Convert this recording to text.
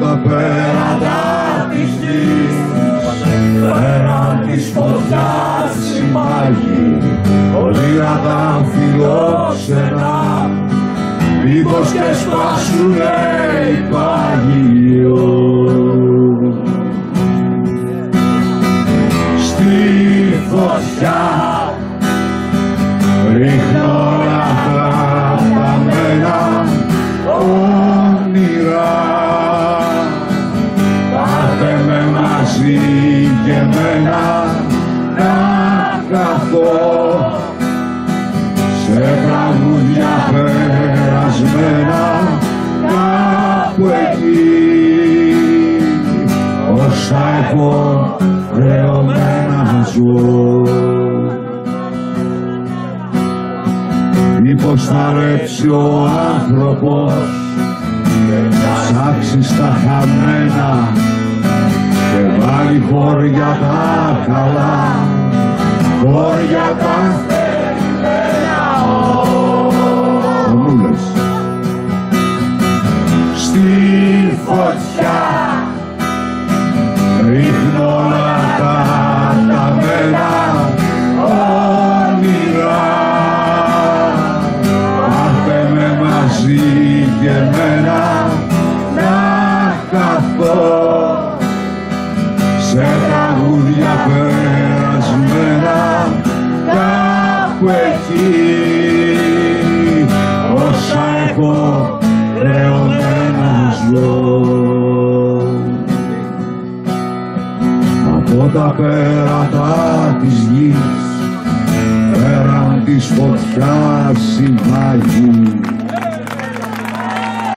τα πέρατα της γης. Πέραν της φωτιάς συμπάγει ονείρα φιλόξενα. Μήπως και σπάσουνε οι πάγιο στη φωτιά τραγούδια περασμένα κάπου εκεί. Όσα έχω χρεωμένα ζω Μήπως θα ρέψει ο άνθρωπος και ψάξει στα χαμένα και βάλει χώρια τα καλά, χώρια τα φωτιά. Ρίχνω όλα τα ταμένα όνειρα. Πάρτε με μαζί και εμένα να καθώ σε τραγούδια περασμένα κάπου εκεί. Όσα έχω χρεωμένα από τα πέρατα της γης πέραν της φωτιάς η μαγή